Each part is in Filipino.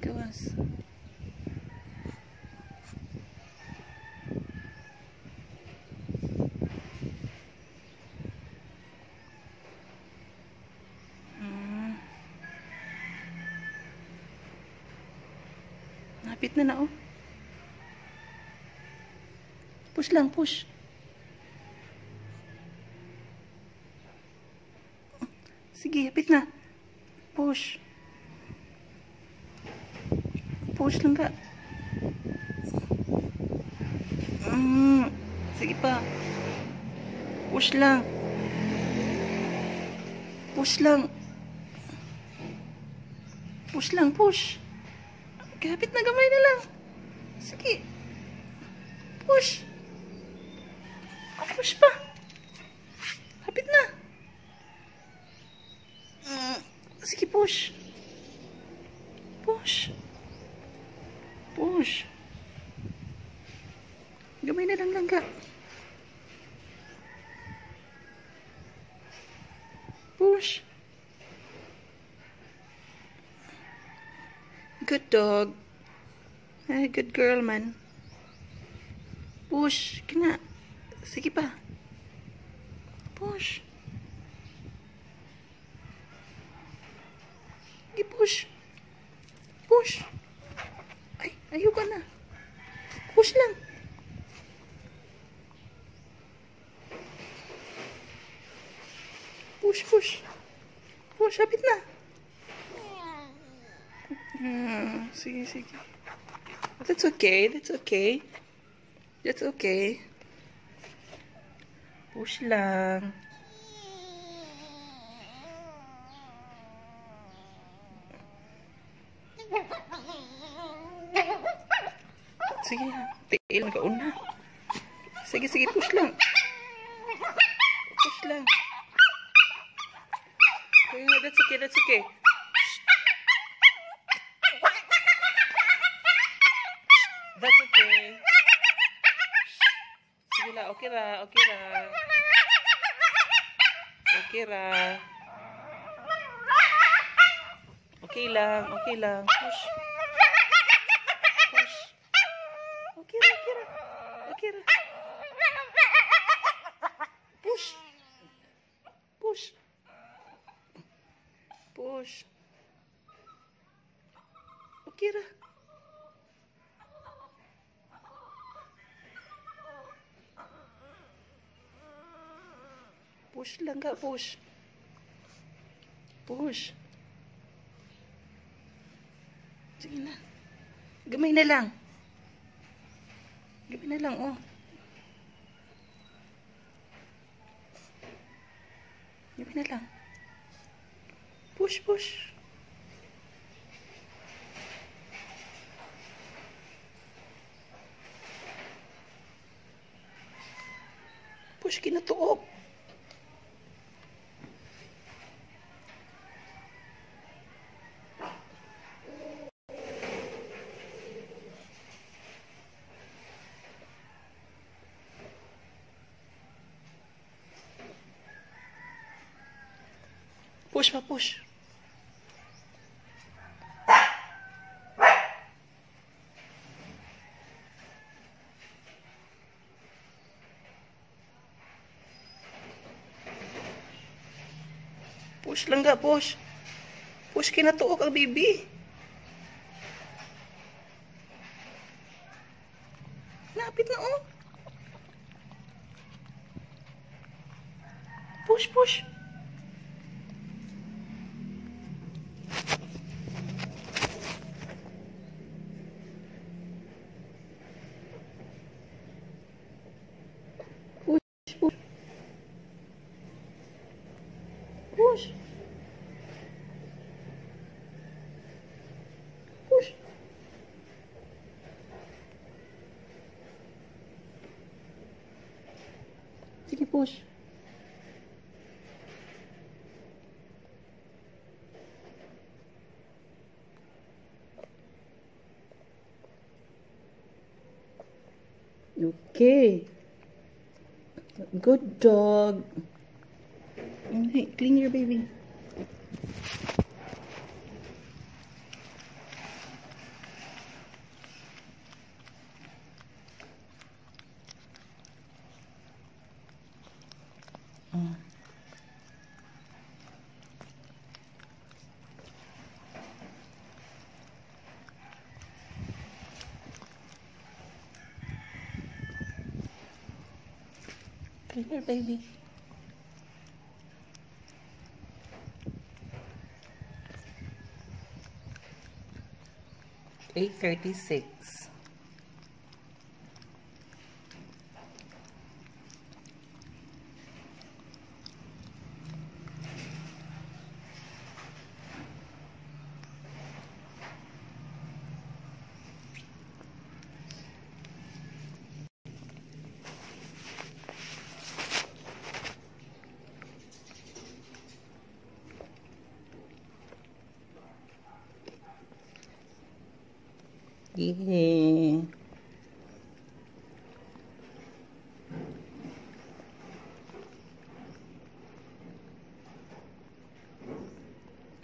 Gawas. Mm. Napit na na oh. Push lang, push. Sige, hapit na. Push. Push lang ka. Mm, sige pa. Push lang. Push lang. Push lang, push. Kapit na gamay na lang. Sige. Push. Push pa. Kapit na. Mm, Sige, push. Push. Push. Gamay na lang lang ka. Push. Good dog. Ay, good girl, man. Push. Kina. Sige pa. Push. Sige, push. Ay, ayoko na. Push lang. Push, push. Push, habit na. Sige, sige. That's okay, that's okay. That's okay. Push lang. Sige, tiil na kauna. Sige, sige, push lang. Push lang. That's okay, that's okay. That's okay. Sige lang, okay ra, okay ra. Okay ra. Okay lang, okay lang. Push. Okay ra, okay ra. Okay ra. Push. Push. Push. Okay ra. Ka, push. Push. Sige na. Gamay na lang. Gamay na lang, oh. Gamay na lang. Push, push. Push, kinatuok. Push pa, push. Push lang ga, push. Push kinatuok ang baby. Okay. Good dog. Hey, clean your baby. Okay, here, baby. Eight thirty-six.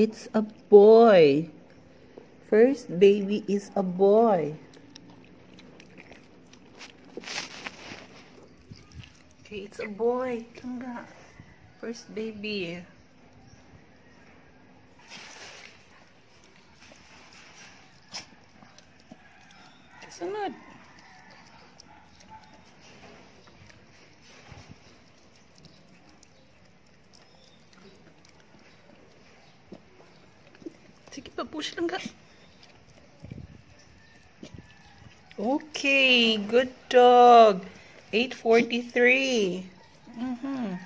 It's a boy. First baby is a boy. Okay, it's a boy. Tangga. First baby. 843. Mm-hmm.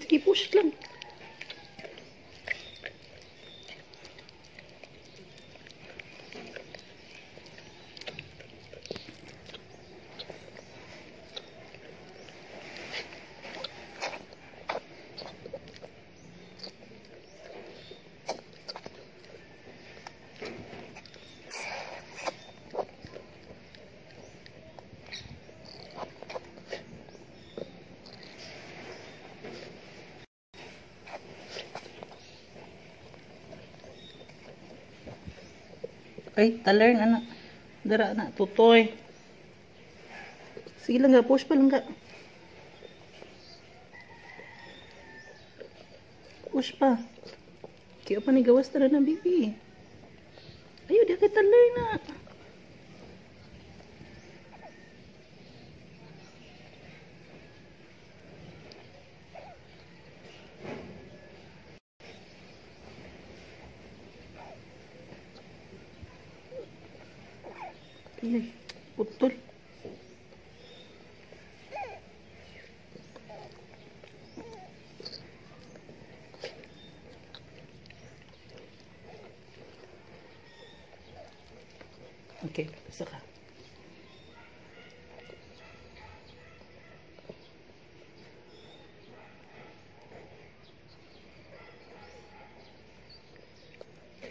Sige, push lang. Ay, talern, anak. Dara na, tutoy. Sige lang push pa lang ga. Push pa. Kaya pa ni gawas tara na, baby. Ayaw, di kay talern na. Ay, putol. Okay, basta ka.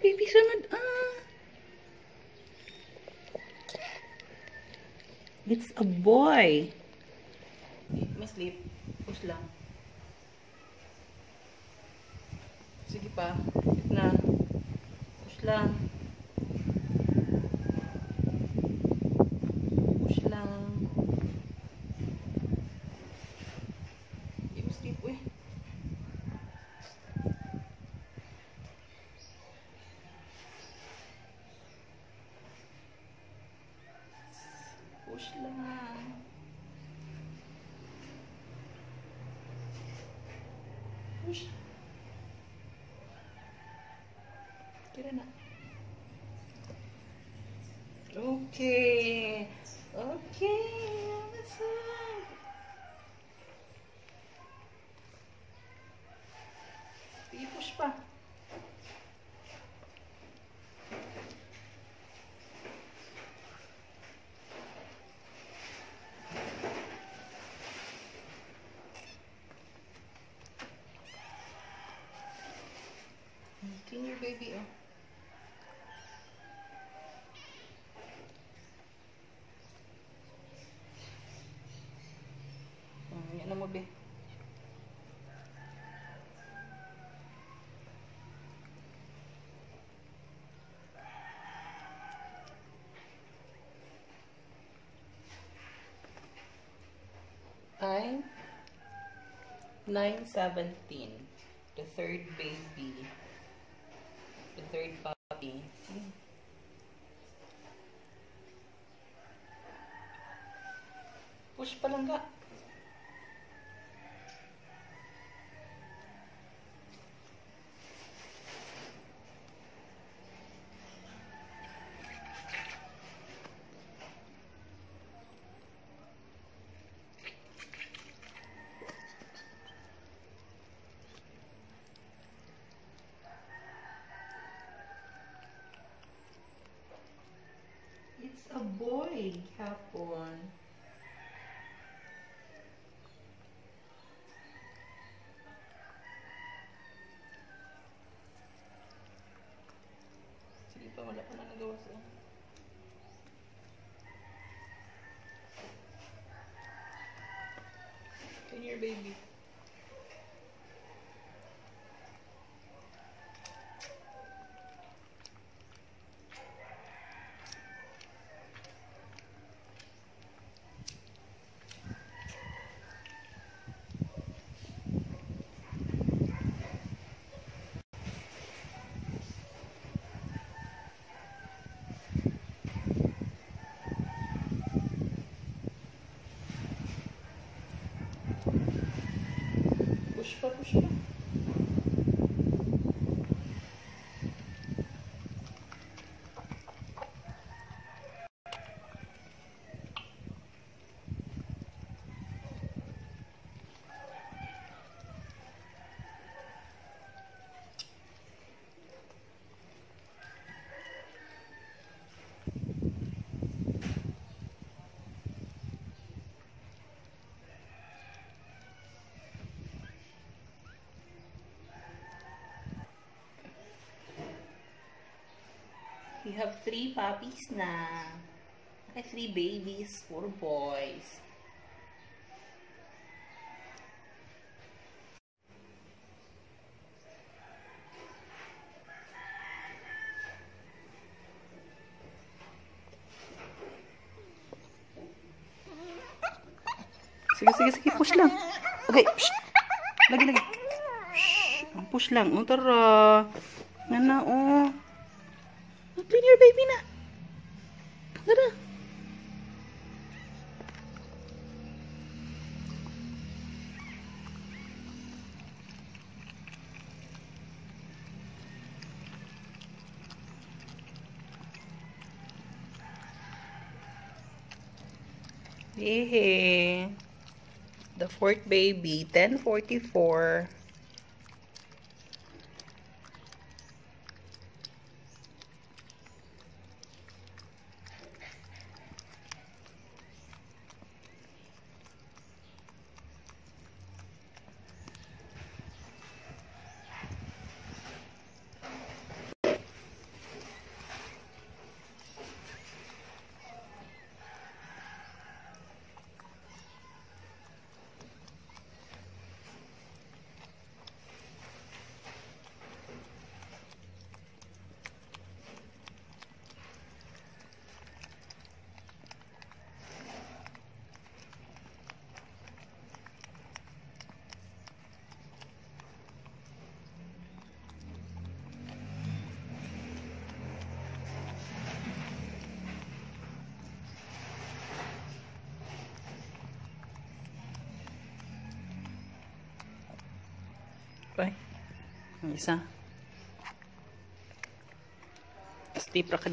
Baby, sunod. Ah! It's a boy. May sleep. Push lang. Sige pa. anos. Kirana. Okay. Okay. 917. The third baby. The third puppy. See? Push pa boy, hapon. Sige pa, wala pa na nagawa. Come here, baby. Thank you. You have three puppies na. Okay, three babies, four boys. Sige, sige, sige. Push lang. Okay. Shh. Lagi, lagi. Push lang. O, tara. Yan na, oh. Hey, the fourth baby, 1044. Ay, ang isa. Stay pra ka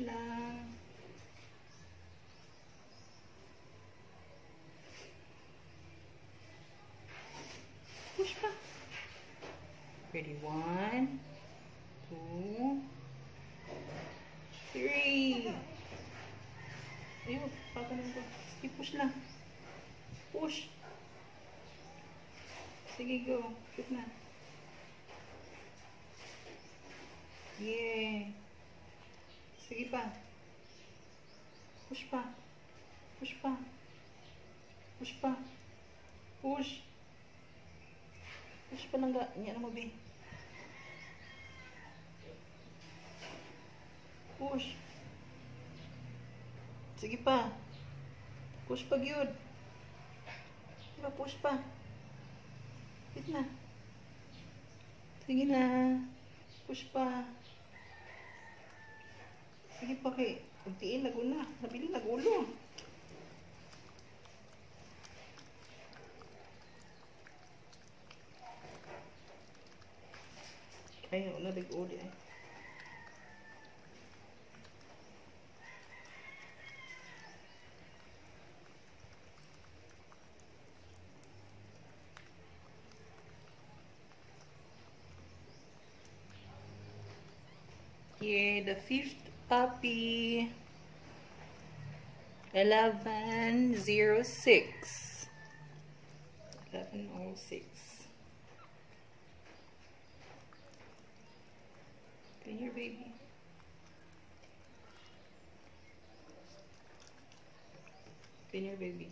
là Pa. Push pa. Push pa. Push pa. Push. Push pa lang ga. Niya na mo, be. Push. Sige pa. Push pa, gyud. Diba, push pa. Wait na. Sige na. Push pa. Sige pa kay. Lago na. Nabili, nagulo. Ay, wala nag-uli ay. Here, the fifth puppy. 1106. 1106. Come here, baby. Come here, baby.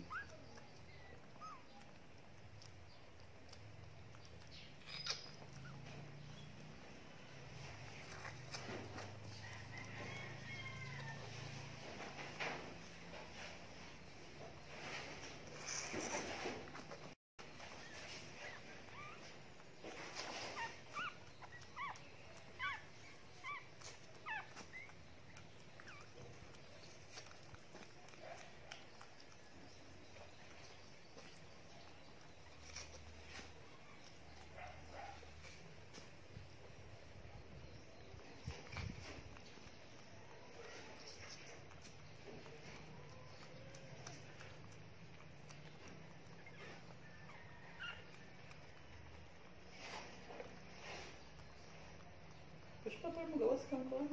ai mă găsesc în plan.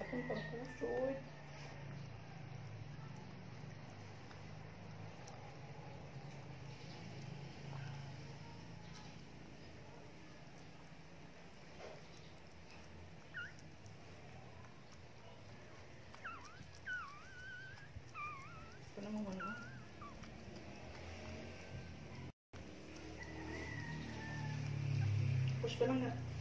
Acum parcă nu știu, uit. Pus.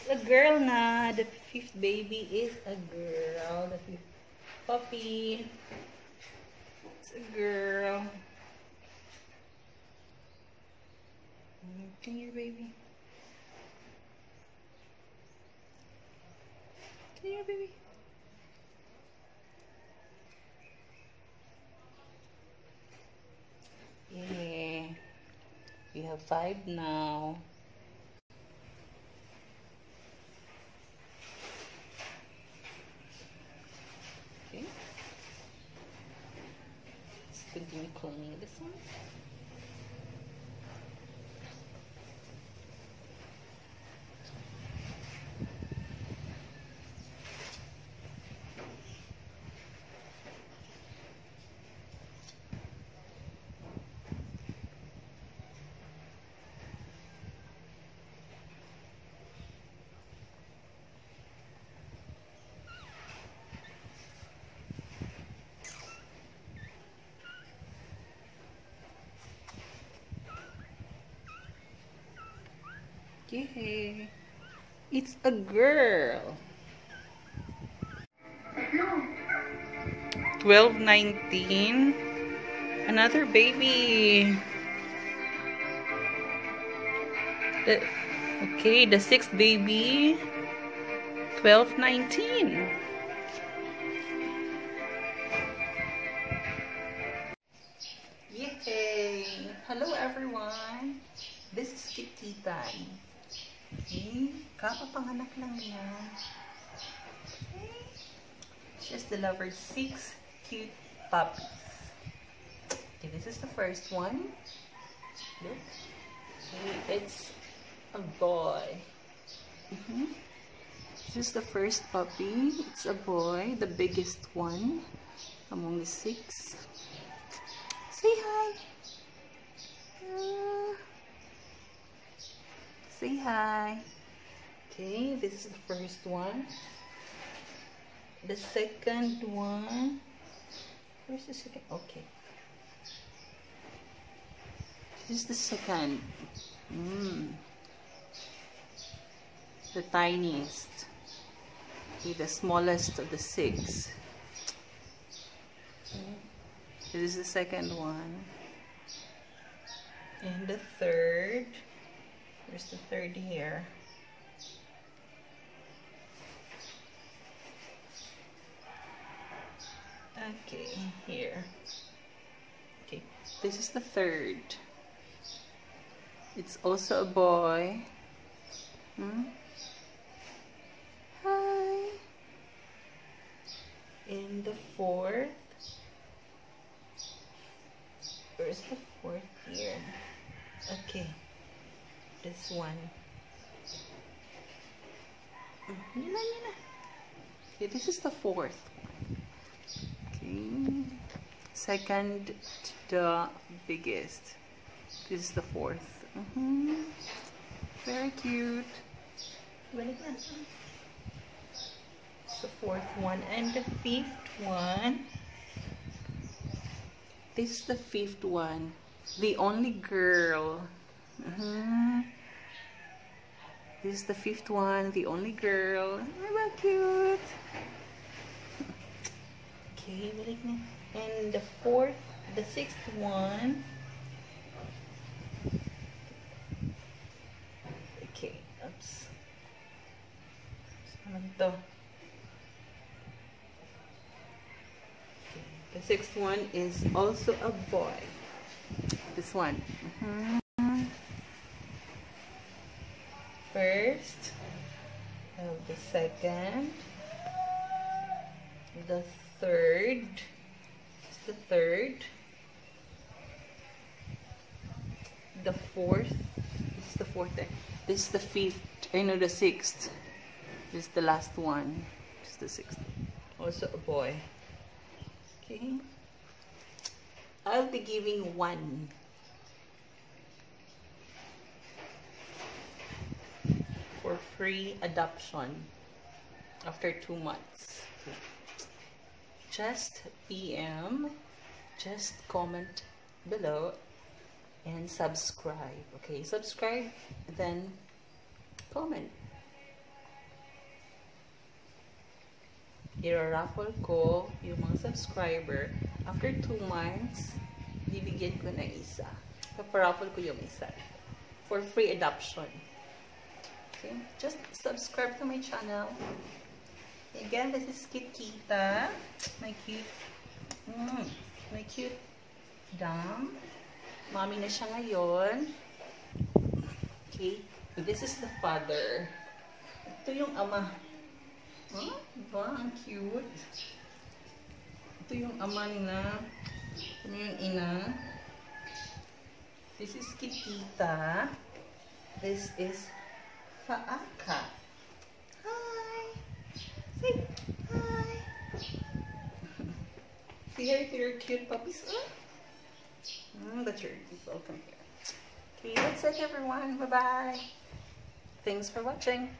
It's a girl na. The fifth baby is a girl. The fifth puppy. It's a girl. Come here, baby. Come here, baby. Yeah. We have five now. Okay. Continue cleaning this one. Yay. It's a girl. Twelve nineteen. Another baby. The Okay, the sixth baby, 1219. Yay! Hello everyone! This is Kititan. Okay, kapapanganak lang niya. Okay. She has delivered six cute puppies. Okay, this is the first one. Look. It's a boy. Mm -hmm. This is the first puppy. It's a boy, the biggest one among the six. Say hi. Uh, say hi. Okay, this is the first one. The second one. Where's the second? Okay. This is the second. Mm the tiniest okay, the smallest of the six this is the second one and the third where's the third here okay here okay this is the third it's also a boy hmm? Hi. In the fourth. Where's the fourth here? Okay, this one. Okay, this is the fourth Okay, second the biggest. This is the fourth. Mm -hmm. Very cute the fourth one and the fifth one this is the fifth one the only girl -huh. this is the fifth one the only girl how cute okay and the fourth the sixth one okay oops The sixth one is also a boy. This one. Mm -hmm. First, the second, the third, the third, the fourth, this is the fourth, this is the fifth, I know the sixth, this is the last one, this is the sixth, also a boy. Okay. I'll be giving one. For free adoption after two months. Just PM, just comment below and subscribe. Okay, subscribe, then comment. i-raffle ko yung mga subscriber. After 2 months, bibigyan ko ng isa. Paparaffle ko yung isa. For free adoption. Okay? Just subscribe to my channel. Again, this is Kit Kita. My cute, mm, my cute dam. Mommy na siya ngayon. Okay. This is the father. Ito yung ama. Huh? Diba? Ang cute. Ito yung ama nila. Ito yung ina. This is Kitita. This is Faaka. Hi! Say hi! Hi to your cute puppies. Oh? Mm, that's your welcome here. Okay, that's it everyone. Bye-bye. Thanks for watching.